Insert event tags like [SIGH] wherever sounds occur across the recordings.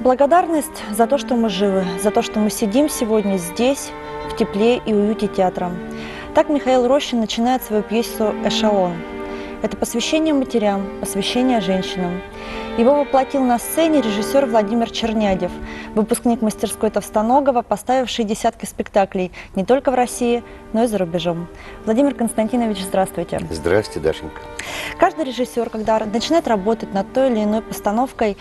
Благодарность за то, что мы живы, за то, что мы сидим сегодня здесь, в тепле и уюте театра. Так Михаил Рощин начинает свою пьесу «Эшелон». Это посвящение матерям, посвящение женщинам. Его воплотил на сцене режиссер Владимир Чернядев, выпускник мастерской Товстоногова, поставивший десятки спектаклей не только в России, но и за рубежом. Владимир Константинович, здравствуйте. Здравствуйте, Дашенька. Каждый режиссер, когда начинает работать над той или иной постановкой,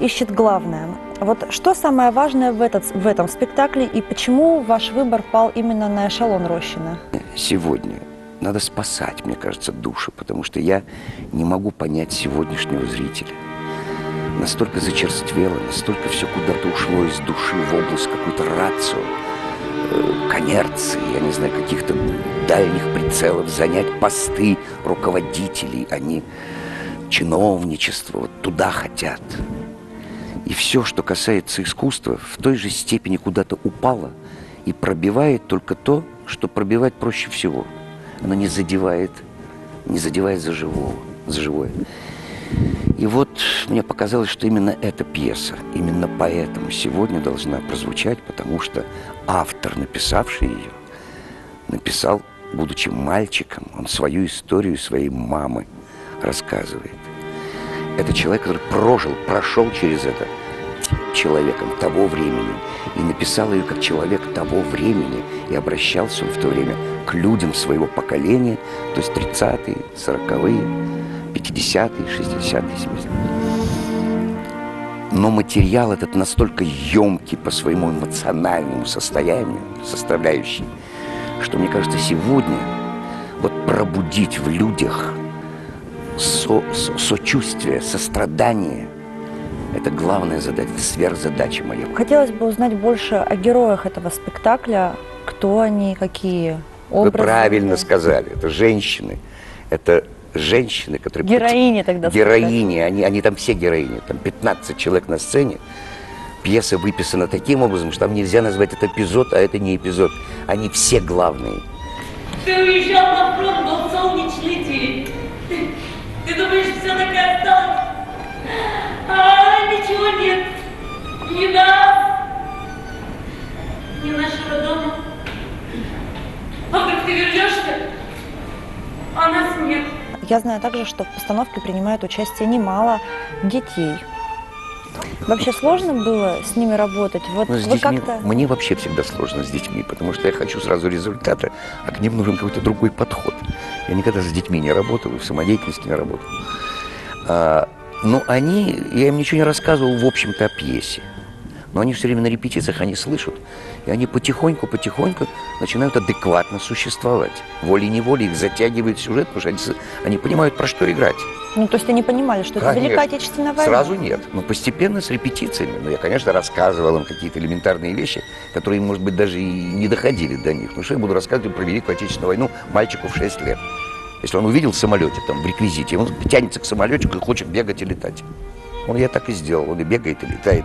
ищет главное. Вот что самое важное в, этот, в этом спектакле и почему ваш выбор пал именно на эшелон Рощина? Сегодня надо спасать, мне кажется, души, потому что я не могу понять сегодняшнего зрителя настолько зачерствело, настолько все куда-то ушло из души в область какой-то рацио, э, коммерции, я не знаю, каких-то дальних прицелов, занять посты руководителей, они чиновничество, вот туда хотят. И все, что касается искусства, в той же степени куда-то упало и пробивает только то, что пробивать проще всего. Оно не задевает, не задевает за живого, за живое. И вот мне показалось, что именно эта пьеса, именно поэтому сегодня должна прозвучать, потому что автор, написавший ее, написал, будучи мальчиком, он свою историю своей мамы рассказывает. Это человек, который прожил, прошел через это человеком того времени и написал ее как человек того времени и обращался он в то время к людям своего поколения, то есть 30-е, 40-е, 50-е, 60-е, 70-е. Но материал этот настолько емкий по своему эмоциональному состоянию, составляющий, что, мне кажется, сегодня вот пробудить в людях со, со, сочувствие, сострадание – это главная задача, это сверхзадача моя. Хотелось бы узнать больше о героях этого спектакля, кто они, какие образы. Вы правильно сказали, это женщины, это женщины, которые... Героини тогда Героини, они, они там все героини, там 15 человек на сцене. Пьеса выписана таким образом, что там нельзя назвать это эпизод, а это не эпизод. Они все главные. Ты уезжал на фронт, был солнечный день. Ты, ты думаешь, все так и осталось? А ничего нет. Ни нас, ни нашего дома. А вдруг ты вернешься, а нас нет. Я знаю также, что в постановке принимают участие немало детей. Вообще сложно было с ними работать? Вот ну, с вы детьми, мне вообще всегда сложно с детьми, потому что я хочу сразу результата, а к ним нужен какой-то другой подход. Я никогда с детьми не работал, в самодеятельности не работал. А, но они, я им ничего не рассказывал, в общем-то, о пьесе. Но они все время на репетициях, они слышат. И они потихоньку-потихоньку начинают адекватно существовать. Волей-неволей их затягивает сюжет, потому что они, они понимают, про что играть. Ну, то есть они понимали, что конечно. это Великая Отечественная война? Сразу нет. Но постепенно с репетициями. Ну, я, конечно, рассказывал им какие-то элементарные вещи, которые, может быть, даже и не доходили до них. Ну, что я буду рассказывать про Великую Отечественную войну мальчику в 6 лет? Если он увидел в самолете, там, в реквизите, он тянется к самолетику и хочет бегать и летать. Он я так и сделал. Он и бегает, и летает,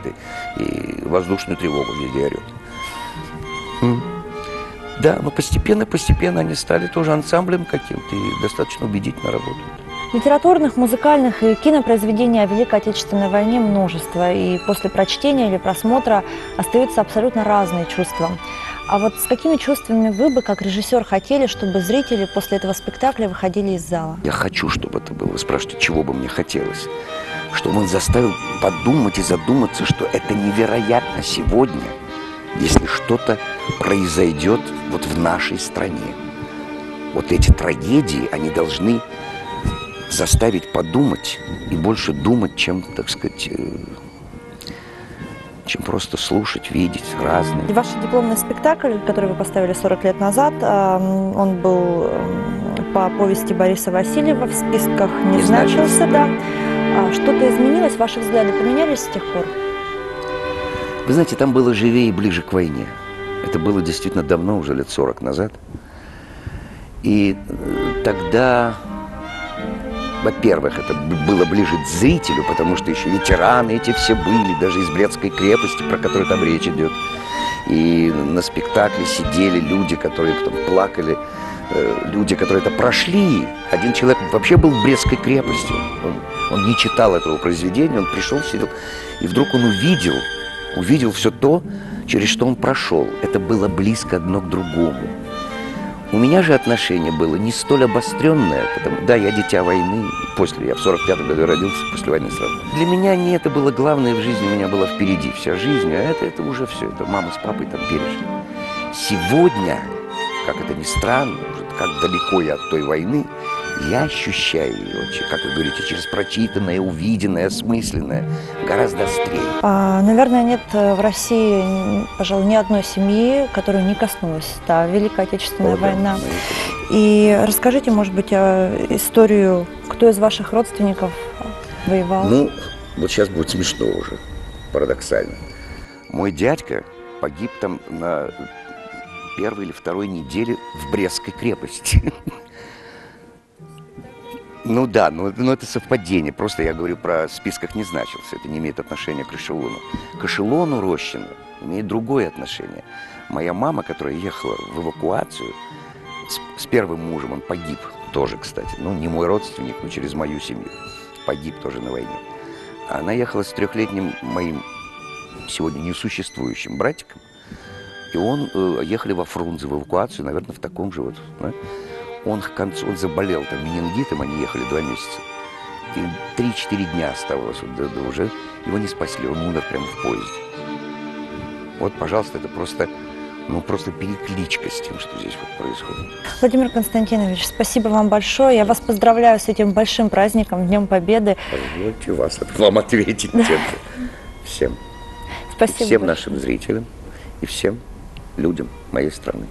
и, и воздушную тревогу везде орет. Да, но постепенно-постепенно они стали тоже ансамблем каким-то и достаточно убедительно работают. Литературных, музыкальных и кинопроизведений о Великой Отечественной войне множество, и после прочтения или просмотра остаются абсолютно разные чувства. А вот с какими чувствами вы бы, как режиссер, хотели, чтобы зрители после этого спектакля выходили из зала? Я хочу, чтобы это было. Вы спрашиваете, чего бы мне хотелось? Чтобы он заставил подумать и задуматься, что это невероятно сегодня – если что-то произойдет вот в нашей стране. Вот эти трагедии, они должны заставить подумать и больше думать, чем, так сказать, э, чем просто слушать, видеть разные. Ваш дипломный спектакль, который вы поставили 40 лет назад, он был по повести Бориса Васильева в списках не, не значился, да. А что-то изменилось, ваши взгляды поменялись с тех пор? Вы знаете, там было живее и ближе к войне. Это было действительно давно, уже лет 40 назад. И э, тогда, во-первых, это было ближе к зрителю, потому что еще ветераны эти все были, даже из Брестской крепости, про которую там речь идет. И на спектакле сидели люди, которые потом плакали э, люди, которые это прошли. Один человек вообще был в Брестской крепости. Он, он не читал этого произведения, он пришел, сидел, и вдруг он увидел, увидел все то, через что он прошел. Это было близко одно к другому. У меня же отношение было не столь обостренное, потому да, я дитя войны, после, я в 45 году родился, после войны сразу. Для меня не это было главное в жизни, у меня была впереди вся жизнь, а это, это уже все, это мама с папой там пережили. Сегодня, как это ни странно, уже как далеко я от той войны, я ощущаю ее, как вы говорите, через прочитанное, увиденное, осмысленное, гораздо острее. А, наверное, нет э, в России, пожалуй, ни одной семьи, которую не коснулась та Великая Отечественная О, да, война. это- И расскажите, может быть, а, историю, кто из ваших родственников воевал? Ну, вот сейчас будет смешно уже, парадоксально. Мой дядька погиб там на первой или второй неделе в Брестской крепости. [LAUGHS] Ну да, но, но это совпадение. Просто я говорю про списках не значился. Это не имеет отношения к эшелону. К эшелону Рощина имеет другое отношение. Моя мама, которая ехала в эвакуацию с, с первым мужем, он погиб тоже, кстати. Ну, не мой родственник, но через мою семью. Погиб тоже на войне. Она ехала с трехлетним моим сегодня несуществующим братиком. И он э, ехали во Фрунзе в эвакуацию, наверное, в таком же вот. да. Он к концу, он заболел там менингитом, они ехали два месяца. И 3-4 дня оставалось вот, до, до уже. Его не спасли, он умер прямо в поезде. Вот, пожалуйста, это просто, ну, просто перекличка с тем, что здесь вот происходит. Владимир Константинович, спасибо вам большое. Я вас поздравляю с этим большим праздником, Днем Победы. Позвольте вас, [LAUGHS] вам ответить тем же. Всем. Спасибо. всем большое. нашим зрителям и всем людям моей страны.